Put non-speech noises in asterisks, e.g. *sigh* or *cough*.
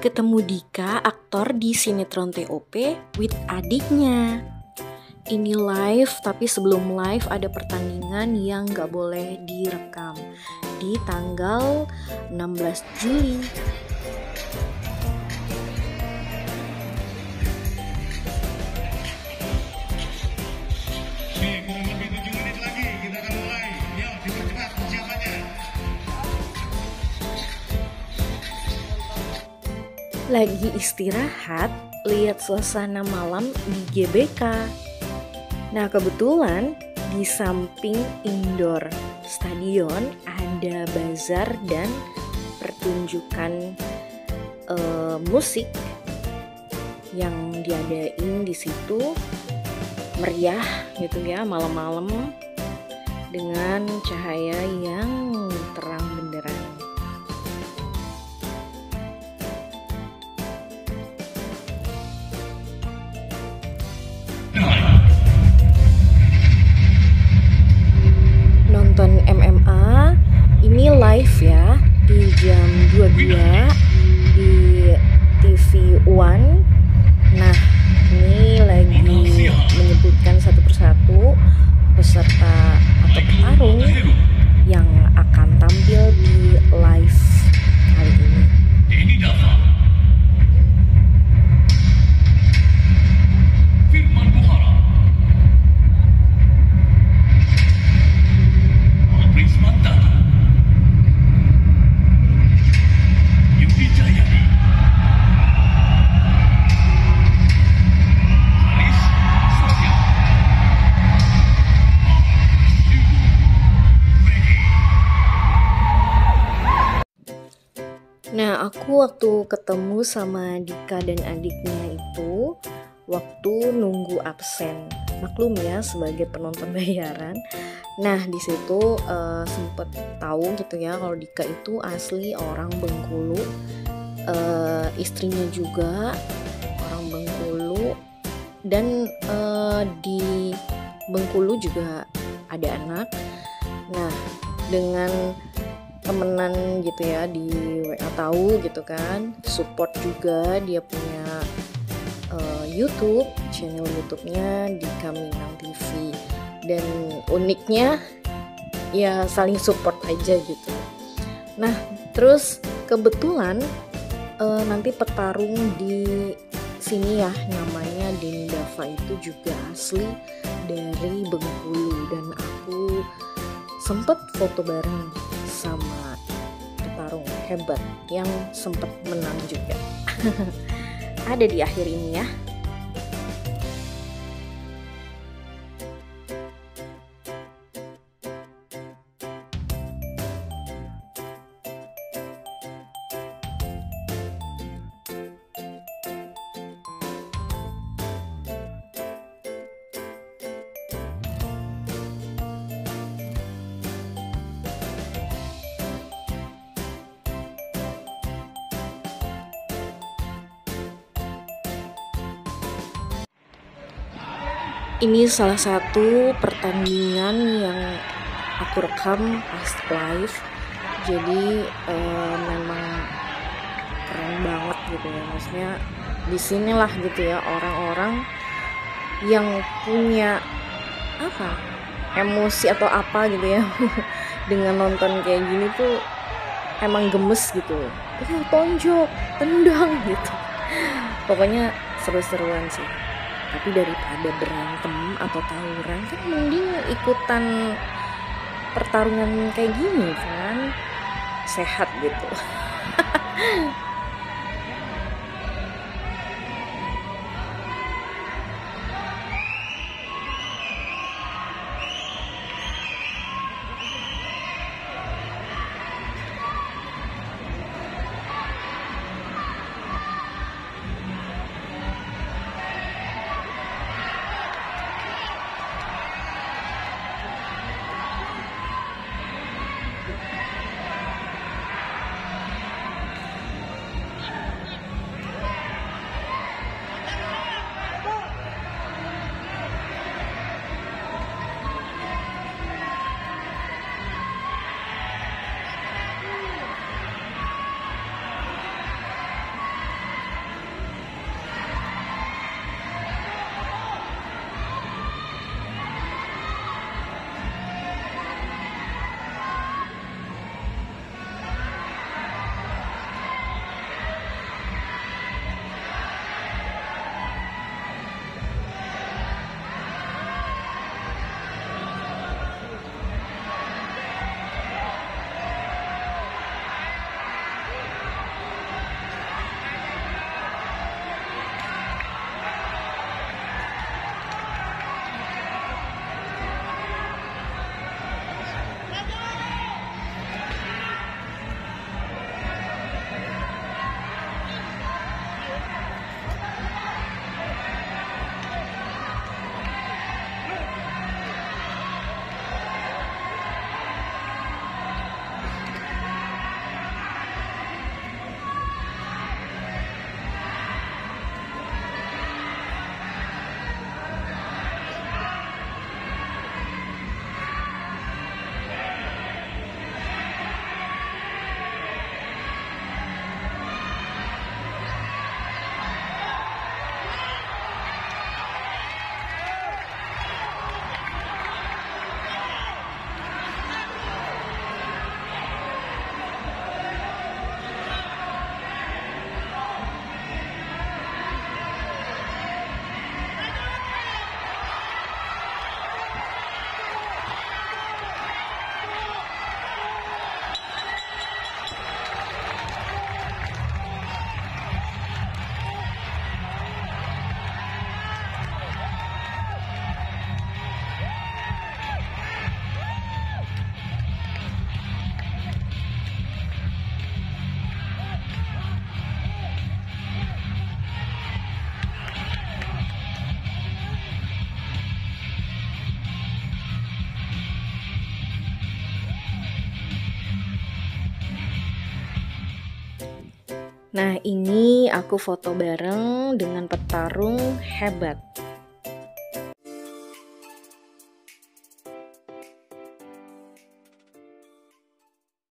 ketemu Dika, aktor di sinetron TOP with adiknya. Ini live, tapi sebelum live ada pertandingan yang gak boleh direkam di tanggal 16 Juli. lagi istirahat, lihat suasana malam di GBK. Nah, kebetulan di samping indoor stadion ada bazar dan pertunjukan uh, musik yang diadain di situ meriah gitu ya malam-malam dengan cahaya yang aku waktu ketemu sama Dika dan adiknya itu waktu nunggu absen. Maklum ya sebagai penonton *laughs* bayaran. Nah, di situ uh, sempet tahu gitu ya kalau Dika itu asli orang Bengkulu. Uh, istrinya juga orang Bengkulu dan uh, di Bengkulu juga ada anak. Nah, dengan temenan gitu ya di WA tahu gitu kan. Support juga dia punya uh, YouTube channel YouTube-nya di Kaminang TV dan uniknya ya saling support aja gitu. Nah terus kebetulan uh, nanti petarung di sini ya namanya Denny Dava itu juga asli dari Bengkulu. Dan aku sempet foto bareng sama petarung hebat yang sempat menang juga. *laughs* Ada di akhir ini ya. Ini salah satu pertandingan yang aku rekam pas live. Jadi uh, memang keren banget gitu ya. Maksudnya di sinilah gitu ya orang-orang yang punya apa? Emosi atau apa gitu ya. *laughs* Dengan nonton kayak gini tuh emang gemes gitu. Oh, tonjok tendang gitu. Pokoknya seru-seruan sih tapi daripada berantem atau tawuran kan mending ikutan pertarungan kayak gini kan. Sehat gitu *laughs* Nah, ini aku foto bareng dengan petarung hebat.